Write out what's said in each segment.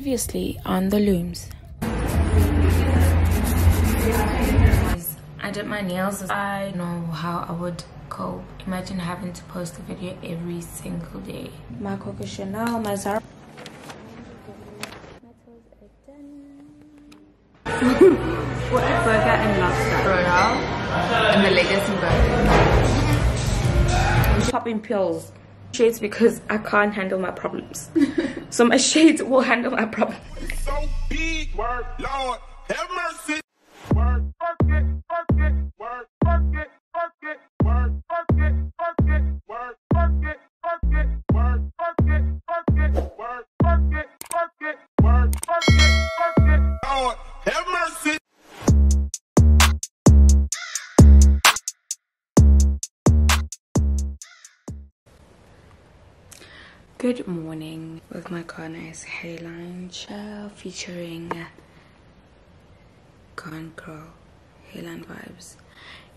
Previously on the looms. I did my nails. I know how I would cope. Imagine having to post a video every single day. My Coco Chanel, my Zara. What a burger and lobster. Royale and the legacy burger. popping pills. Shades because I can't handle my problems. so my shades will handle my problems. Good morning with my nice hairline gel featuring Gone Girl hairline vibes.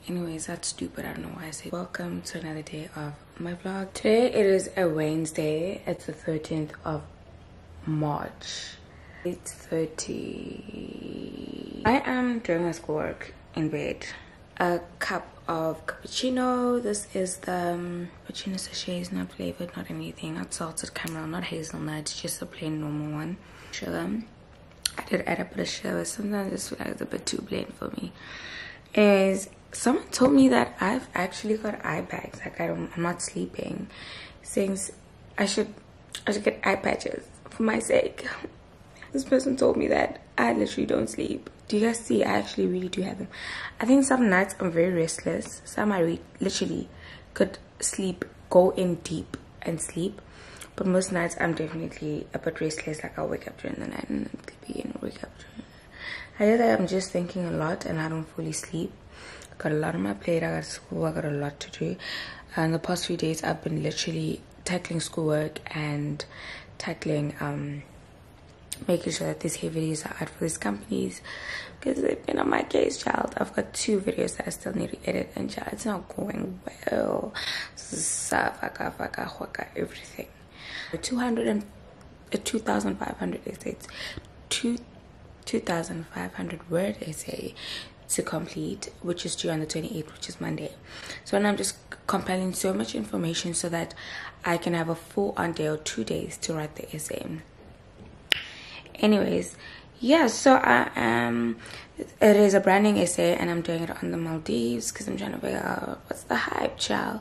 Anyways, that's stupid. I don't know why I say. Welcome to another day of my vlog. Today it is a Wednesday. It's the 13th of March. 8.30. I am doing my schoolwork in bed. A cup of cappuccino. This is the um, cappuccino sachet. is not flavored, not anything. Not salted caramel, not hazelnut. Just a plain normal one. Sugar. I did add a bit of sugar. Sometimes this feel like it's a bit too plain for me. Is someone told me that I've actually got eye bags. Like I I'm not sleeping. Saying I should, I should get eye patches for my sake. This person told me that I literally don't sleep. Do you guys see? I actually really do have them. I think some nights I'm very restless. Some I re literally could sleep, go in deep and sleep. But most nights I'm definitely a bit restless. Like I'll wake up during the night and sleepy and wake up. I know that I'm just thinking a lot and I don't fully sleep. I got a lot on my plate. I got school. I got a lot to do. And the past few days I've been literally tackling schoolwork and tackling um making sure that these hair videos are out for these companies because they've been on my case child. I've got two videos that i still need to edit and child it's not going well. Everything. 200 and uh, 2500 essays two 2500 word essay to complete which is due on the 28th which is monday. So now i'm just compiling so much information so that i can have a full on day or two days to write the essay anyways yeah so i am it is a branding essay and i'm doing it on the maldives because i'm trying to figure out what's the hype child.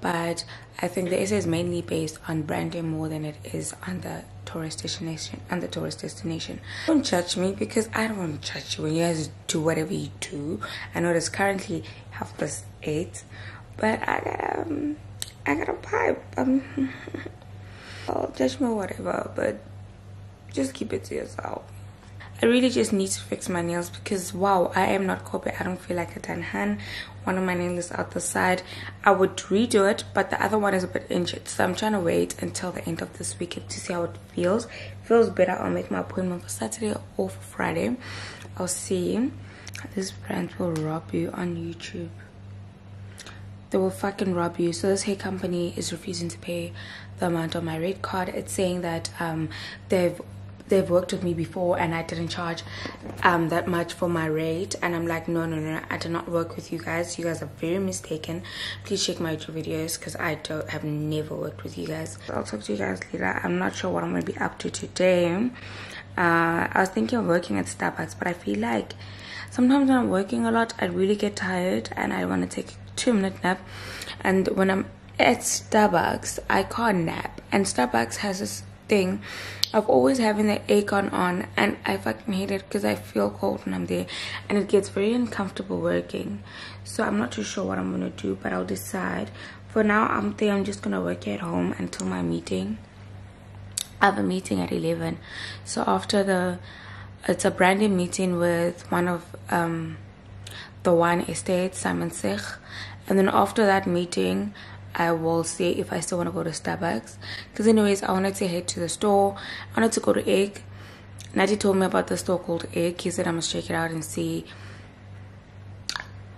But i think the essay is mainly based on branding more than it is on the tourist destination on the tourist destination. Don't judge me because i don't want to judge you when you guys do whatever you do. I know it's currently half past eight but i got um i got a pipe. Um i'll judge me whatever but just keep it to yourself. I really just need to fix my nails because wow I am not Kobe I don't feel like a Danhan one of my nails is out the side. I would redo it but the other one is a bit injured. So I'm trying to wait until the end of this weekend to see how it feels. Feels better. I'll make my appointment for Saturday or for Friday. I'll see. This brand will rob you on YouTube. They will fucking rob you. So this hair company is refusing to pay the amount on my rate card. It's saying that um they've they've worked with me before and I didn't charge um, that much for my rate. And I'm like no no no I did not work with you guys. You guys are very mistaken. Please check my YouTube videos because I don't have never worked with you guys. I'll talk to you guys later. I'm not sure what I'm gonna be up to today. Uh, I was thinking of working at Starbucks but I feel like sometimes when I'm working a lot I really get tired and I want to take a two minute nap. And when I'm at Starbucks I can't nap. And Starbucks has this thing. Of always having the aircon on and I fucking hate it because I feel cold when I'm there and it gets very uncomfortable working. So I'm not too sure what I'm gonna do but I'll decide. For now I'm think I'm just gonna work at home until my meeting. I have a meeting at 11 so after the it's a branding meeting with one of um the one estate Simon Sech and then after that meeting I will see if I still want to go to Starbucks. Because anyways, I wanted to head to the store. I wanted to go to Egg. Natty told me about the store called Egg. He said I must check it out and see.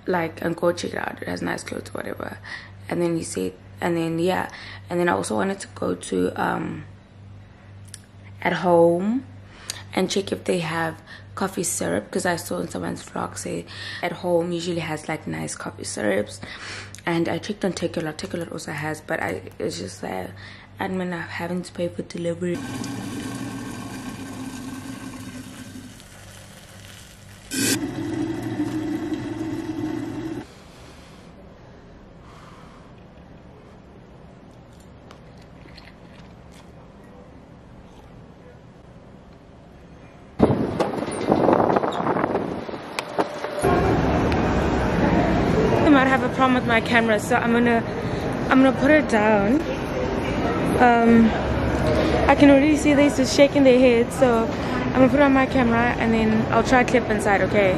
Like, and go check it out. It has nice clothes, whatever. And then he said, and then, yeah. And then I also wanted to go to, um, at home and check if they have coffee syrup because I saw in someone's vlog say at home usually has like nice coffee syrups. And I checked on Takealot. Takealot also has, but I it's just that admin of having to pay for delivery. My camera, so I'm gonna I'm gonna put it down. Um, I can already see they're just shaking their heads, so I'm gonna put on my camera and then I'll try clip inside. Okay.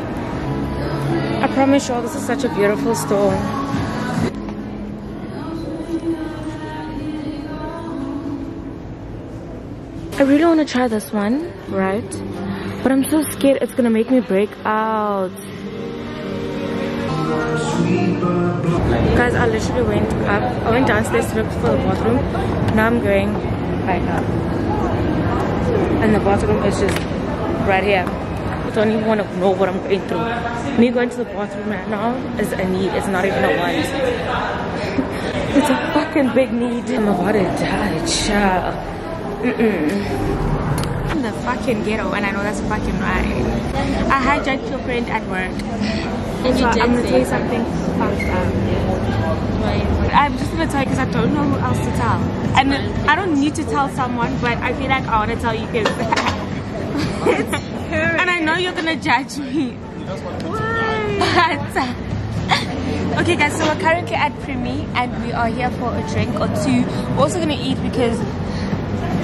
I promise you all, this is such a beautiful store. I really want to try this one, right? But I'm so scared it's gonna make me break out. Guys, I literally went up. I went downstairs to look for the bathroom. Now I'm going back up. And the bathroom is just right here. I don't even want to know what I'm going through. Me going to the bathroom right now is a need. It's not even a want. it's a fucking big need. I'm about to die, child. Mm-mm in the fucking ghetto and I know that's fucking right. I hijacked your friend at work. And So I'm gonna tell you something fucked up. Um, I'm just gonna tell you because I don't know who else to tell. And I don't need to tell someone, but I feel like I want to tell you because. and I know you're gonna judge me. But. Okay guys, so we're currently at Primi and we are here for a drink or two. We're also gonna eat because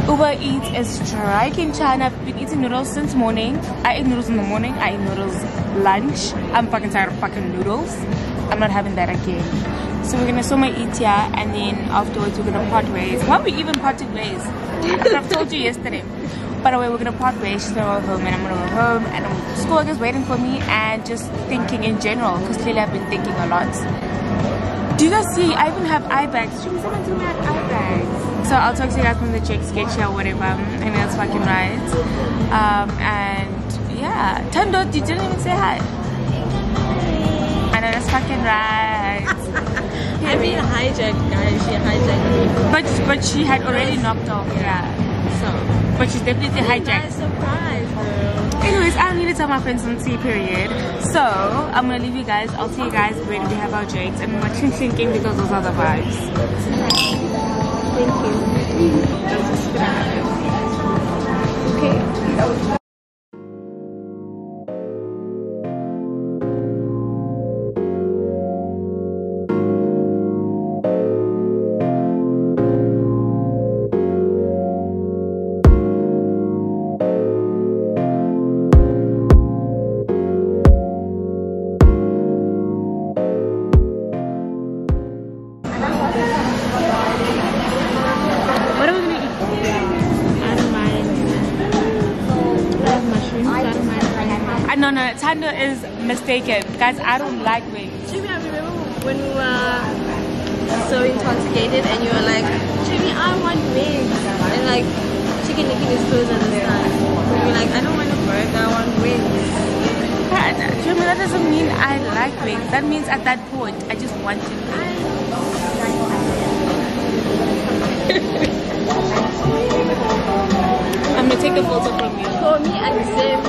Uber Eats is striking China. I've been eating noodles since morning. I ate noodles in the morning. I ate noodles lunch. I'm fucking tired of fucking noodles. I'm not having that again. So we're gonna soma eat here and then afterwards we're gonna part ways. Why are we even parting ways? I've told you yesterday. By the way, we're gonna part ways. She's gonna go home and I'm gonna go home and I'm, is waiting for me and just thinking in general because clearly I've been thinking a lot. Do you guys see? I even have eye bags. Someone do my eye bags? So I'll talk to you guys when the check sketchy or whatever. I mean that's fucking right. Um, and yeah, Tando, you didn't even say hi. I know that's fucking right. I mean, hijacked, guys. She hijacked me. But but she had already knocked off. Yeah. So, but she's definitely hijacked. surprised, girl. Anyways, I need to tell my friends on tea period. So I'm gonna leave you guys. I'll see you guys when we have our drinks and we're thinking because those are the vibes. Thank you. Okay. No no Tando is mistaken. Guys, I don't like wings. Jimmy, I remember when we were so intoxicated and you were like, Jimmy, I want wings. And like, Chicken Licken is at this time. And you're like, I don't want a burger, I want wings. God, Jimmy, that doesn't mean I like wings. That means at that point I just want to. I'm gonna take a photo from you. For me, I'm Zim.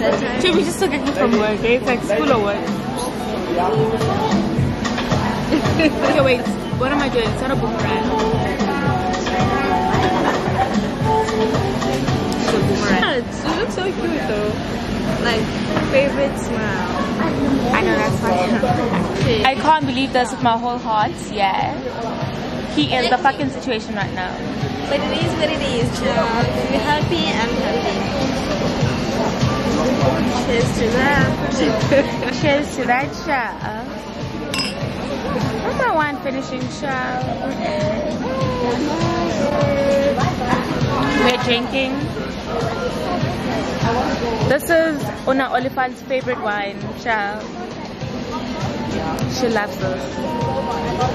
That time. Jimmy just took it from work. eh? It's like school or work. okay, wait. What am I doing? It's not a boomerang. It's a boomerang. Yeah, You look so cute though. Like, favorite smile. I know that's funny. I can't believe this with my whole heart. Yeah. He is the fucking situation right now. But it is what it is. If you're happy, I'm happy. Cheers to that. Cheers to that. Where's my wine finishing child? We're drinking. This is Una Oliphant's favorite wine, child. She loves those.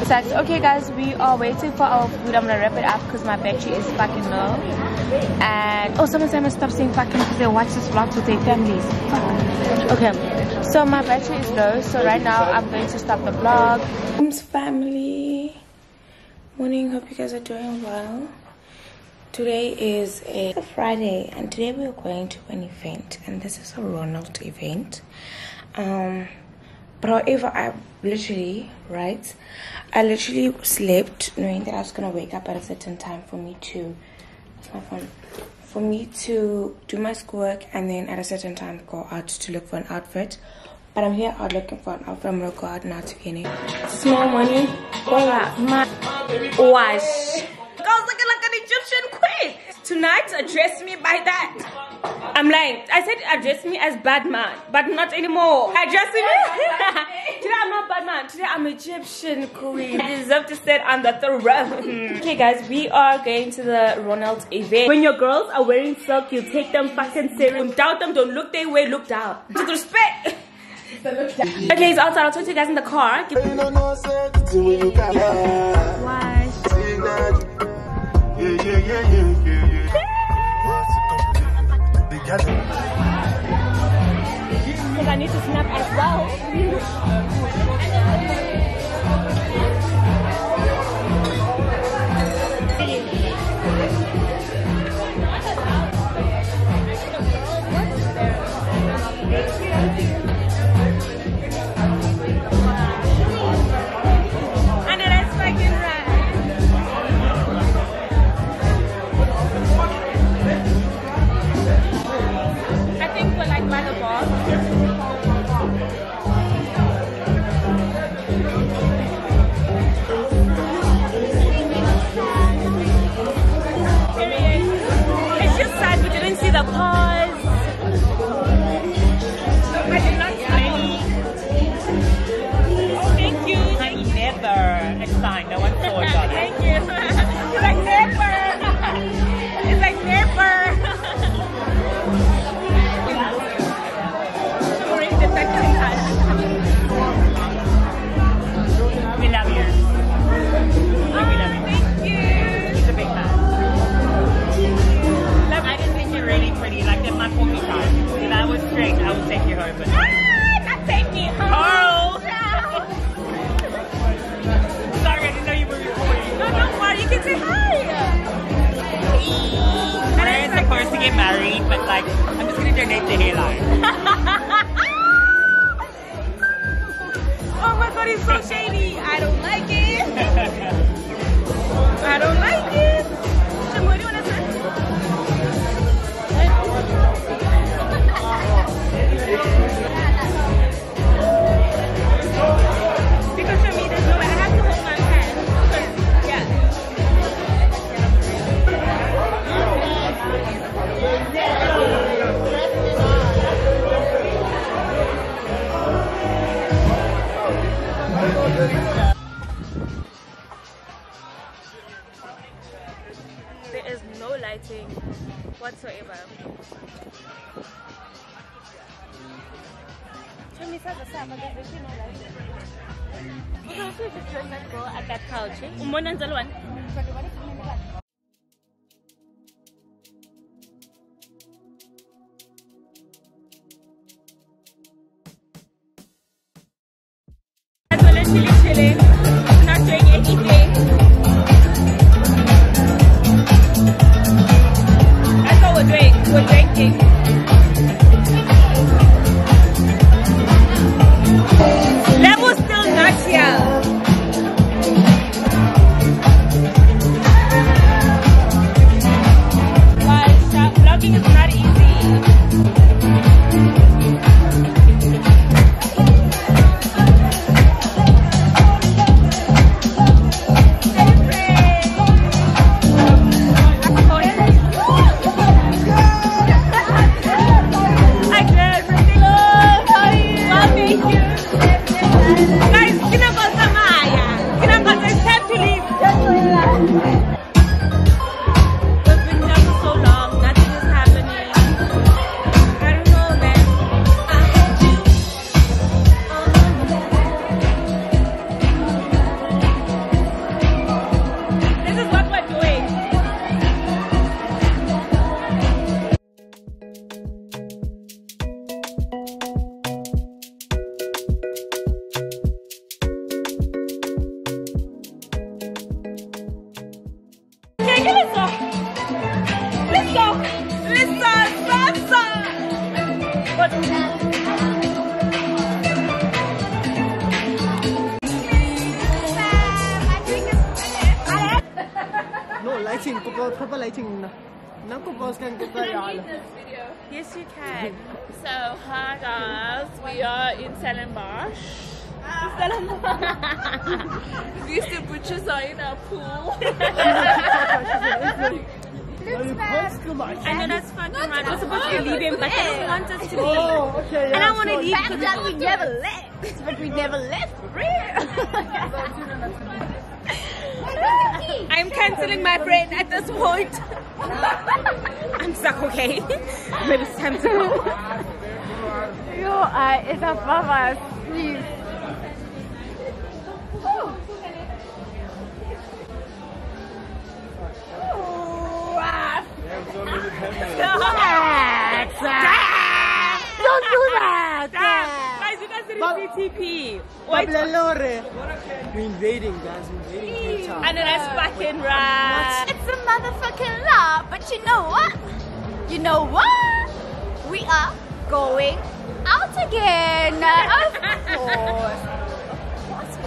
Sucks. Okay, guys, we are waiting for our food. I'm gonna wrap it up because my battery is fucking low. And oh, someone said I must stop saying fucking because they watch this vlog with their families. Fuck. Okay, so my battery is low. So right now I'm going to stop the vlog. Mom's family. Morning. Hope you guys are doing well. Today is a Friday, and today we are going to an event, and this is a Ronald event. Um, but however, I literally, right? I literally slept knowing that I was gonna wake up at a certain time for me to, my phone? For me to do my schoolwork and then at a certain time go out to look for an outfit. But I'm here out looking for an outfit. I'm gonna go out now to get it. Small money. Hola, my wash. Girls looking like an Egyptian queen. Tonight, address me by that. I'm lying. I said address me as bad man, but not anymore. Address me. Today I'm not bad man. Today I'm Egyptian queen. I deserve to sit on the throne. okay, guys, we are going to the Ronald event. When your girls are wearing silk, you take them fucking serious. Doubt them. Don't look their way. Look down. Disrespect. Okay, it's outside. I'll talk to you guys in the car. Yeah, yeah, yeah, yeah, yeah, yeah. Because I need to snap as well. like, I'm just gonna donate the hairline. Oh my god, he's so shady. I don't like it. I don't like it. Shim, what do you want to say? Just turn that girl at that couch, eh? Umona Na ko post kan kita ya. Yes, you can. So, hi guys. We are in Stellenbosch. These two butchers are in our pool. You post too much. I know that's fucking right. We're supposed to leave him, but he doesn't want us to leave. Oh, okay. And I want to leave Fact because we never left, but we never left for real. I'm cancelling my friend at this point. I'm stuck, okay? Maybe it's time to go. Yo, uh, it's a mama, please. Don't do that! Guys, you guys didn't see TP. Wait, Pablelore. We invading, guys. We invading Cape Town. I know that's fucking right. It's a motherfucking law, but you know what? You know what? We are going out again. Of course. Of course.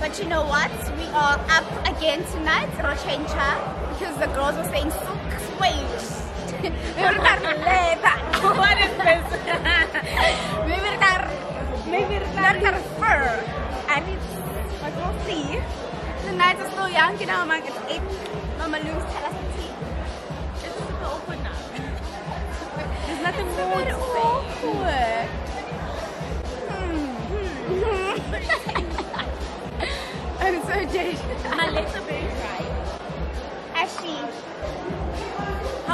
But you know what? We are up again tonight, Rochencha, because the girls were saying so sweet. We were not later. What is this? We were not, maybe not her fur. And it's, but we'll see. The night is still young, you know, Mama gets eight. Mama Lou's tell us to tea. It's super open now. There's nothing more to say. Hmm. I'm so jaded. My legs are very dry. Ashy.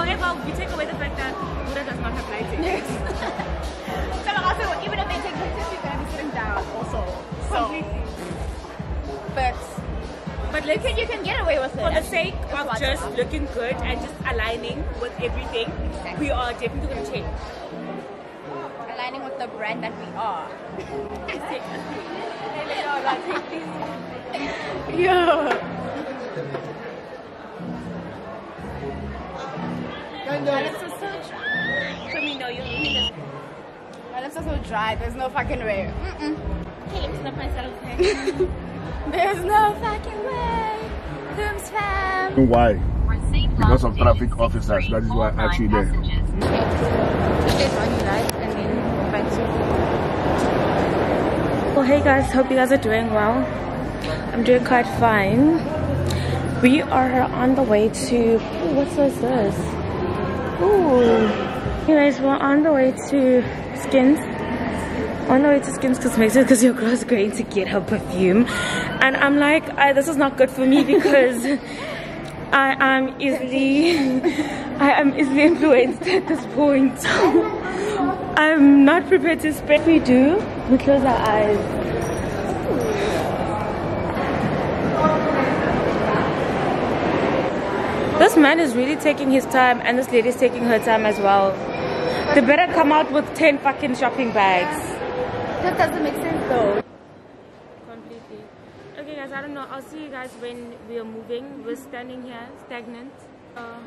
However, we take away the fact that Buddha does not have lighting. Yes. so also, even if they take pictures, you're gonna be sitting down also. So, but But you can, you can get away with it. for the sake of just looking good and just aligning with everything, we are definitely going to change. aligning with the brand that we are. Kind My of. lips are so dry. So we know you need it. My lips are so dry. There's no fucking way. Mm-mm. Okay, let me snap myself. There's no fucking way. Coombs fam. Why? Because of traffic officers. That is why I'm actually there. Well, hey guys, hope you guys are doing well. I'm doing quite fine. We are on the way to. Ooh, what was this? Ooh. Anyways, we're on the way to Skins. On the way to Skins Cosmetics because your girl's going to get her perfume. And I'm like, this is not good for me because I am easily, I am easily influenced at this point. I'm not prepared to spend. We do. We close our eyes. This man is really taking his time, and this lady is taking her time as well. They better come out with 10 fucking shopping bags. That doesn't make sense though. Completely. Okay, guys, I don't know. I'll see you guys when we are moving. We're standing here, stagnant. Uh,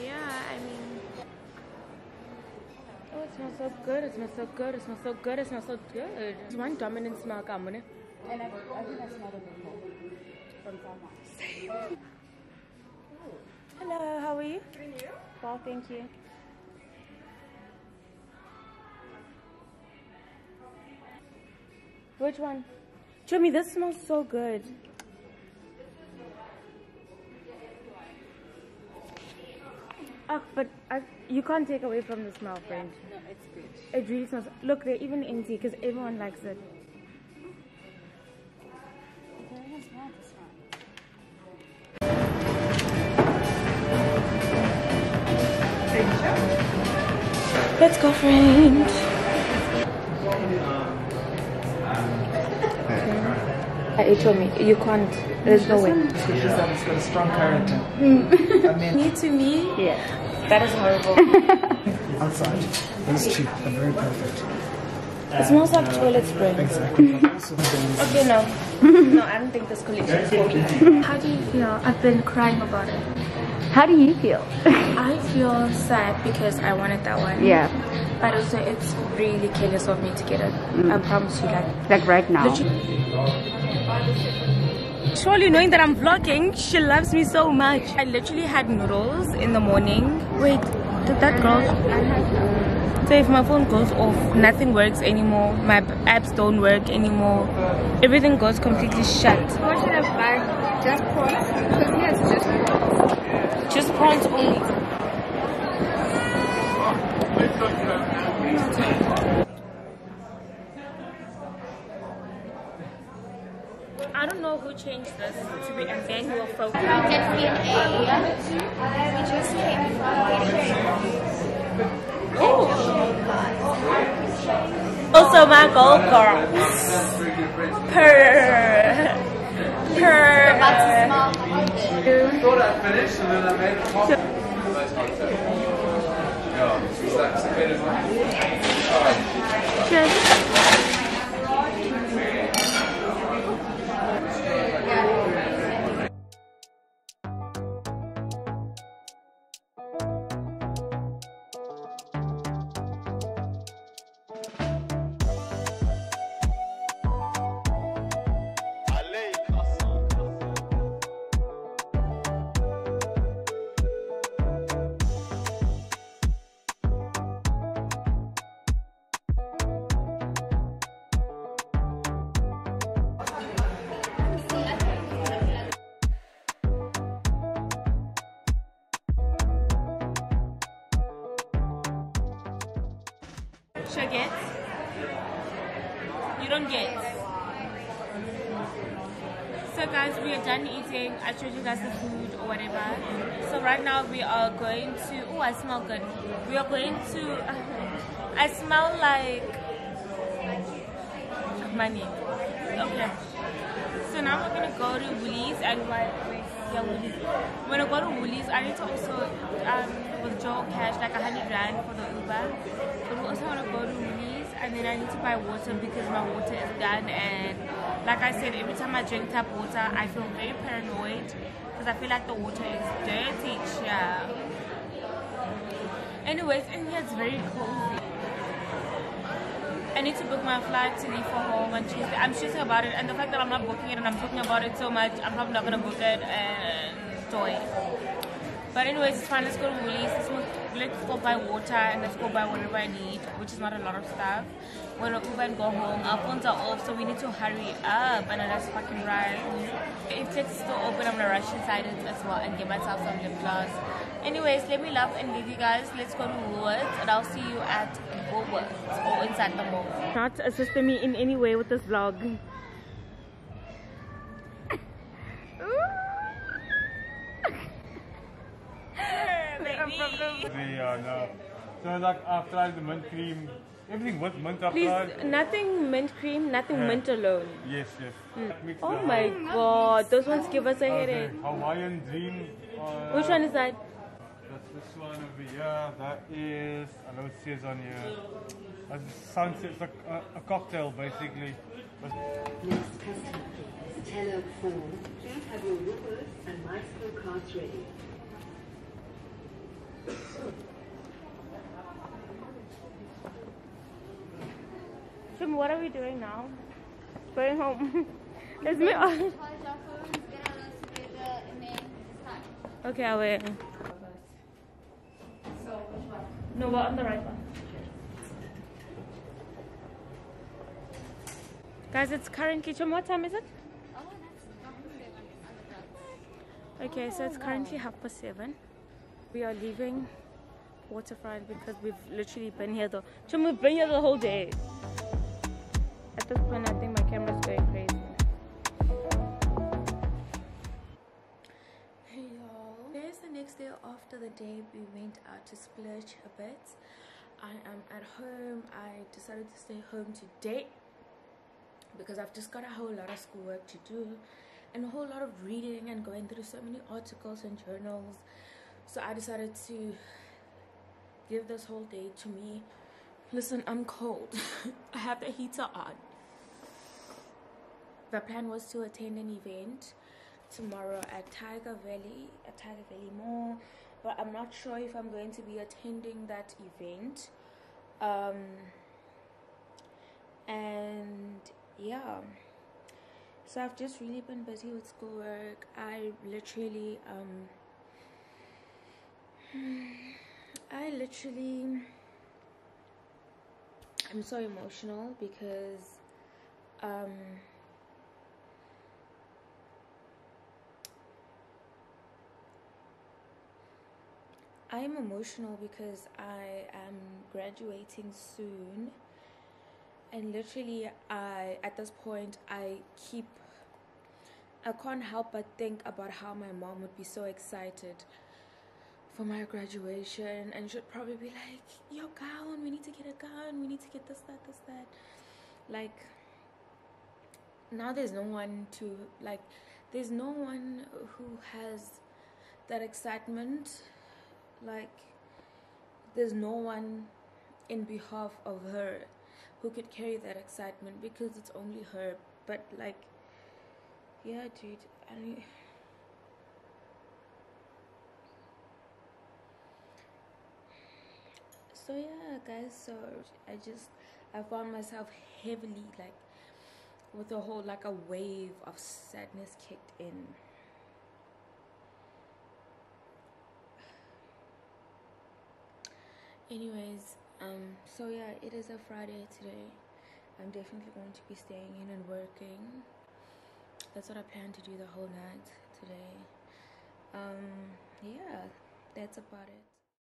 yeah, I mean. Oh, it smells so good. It smells so good. It smells so good. It smells so good. It's one dominant smell, Kamune. And I, I think I smelled it before. From someone. Hello, how are you? Well, thank you. Which one? Jimmy, this smells so good. Oh, but I, you can't take away from the smell, friend. No, it's good. It really smells. Look, they're even empty because everyone likes it. Let's go, friend. Uh, he told me you can't. There's no way. It's got a strong character. Mm. Me to me, yeah, that is horrible. Outside. It's cheap and very perfect. it smells like toilet spray. Exactly. Okay, no, no, I don't think this collection is for me. How do you feel? I've been crying about it. How do you feel? I feel sad because I wanted that one. yeah, But also, it's really careless of me to get it. Mm. I promise you, that. like right now. Surely knowing that I'm vlogging, she loves me so much. I literally had noodles in the morning. Wait, did that girl? So if my phone goes off, nothing works anymore. My apps don't work anymore. Everything goes completely shut. What should I buy? Just? Because he has just. Just prawns only. I don't know who changed this to be and then will focus. Oh, also my gold girl. Per per I thought I'd finished and then I made a coffee. Yeah, it's like a bit of my... Alright. Sure get? You don't get. So guys, we are done eating. I showed you guys the food or whatever. So right now we are going to. Oh, I smell good. We are going to. I smell like money. Okay. So now we're gonna go to Woolies and why? Wait, yeah, Woolies. When I go to Woolies, I need to also um, withdraw cash like a hundred rand for the Uber. But we also want to go to Woolies and then I need to buy water because my water is done. And like I said, every time I drink tap water, I feel very paranoid because I feel like the water is dirty. Yeah. Anyways, in here it's very cozy. I need to book my flight to leave for home on Tuesday. I'm stressing about it, and the fact that I'm not booking it and I'm talking about it so much, I'm probably not gonna book it and toy. But anyways, it's fine. Let's go to Woolies. Let's, go- let's go buy water and let's go buy whatever I need, which is not a lot of stuff. We're gonna Uber and go home. Our phones are off, so we need to hurry up. And that's fucking right. If Text is still open, I'm gonna rush inside it as well and get myself some lip gloss. Anyways, let me love and leave you guys. Let's go to Woolworths, and I'll see you at Woolworths or inside the mall. Not assisting me in any way with this vlog. The, uh, no. So like after like the mint cream, everything with mint after Please, like, nothing mint cream, nothing Yeah. mint alone. Yes, yes. Mix Oh the my god, those ones give us a uh, headache. the Hawaiian dream. Uh, Which one is that? That's this one over here. That is, I know it says on here. That's sunset, it's like a, a cocktail basically. But Next customer, Stella 4. Please have your Woolworths and Maestro cards ready. Shim, what are we doing now? Going home. Let's meet. okay, I'll wait. No, we're on the right one. Guys, it's currently, Chum, what time is it? Okay, so it's currently half past seven. We are leaving waterfront because we've literally been here the Chum, we've been here the whole day. At this point, I think my camera's going crazy. Hey y'all. Today's the next day after the day we went out to splurge a bit. I am at home. I decided to stay home today because I've just got a whole lot of schoolwork to do and a whole lot of reading and going through so many articles and journals. So I decided to give this whole day to me. Listen, I'm cold. I have the heater on. The plan was to attend an event tomorrow at Tyger Valley, at Tyger Valley Mall, but I'm not sure if I'm going to be attending that event. Um, and yeah, so I've just really been busy with schoolwork. I literally, um, I literally, I'm so emotional because, um, I am emotional because I am graduating soon. And literally I at this point I keep I can't help but think about how my mom would be so excited for my graduation and she'd probably be like your gown we need to get a gown we need to get this that this that. Like now there's no one to like there's no one who has that excitement. Like there's no one in behalf of her who could carry that excitement because it's only her. But like yeah dude i mean so yeah guys so i just i found myself heavily like with a whole like a wave of sadness kicked in. Anyways um so yeah it is a friday today. I'm definitely going to be staying in and working. That's what i plan to do the whole night today. Um yeah that's about it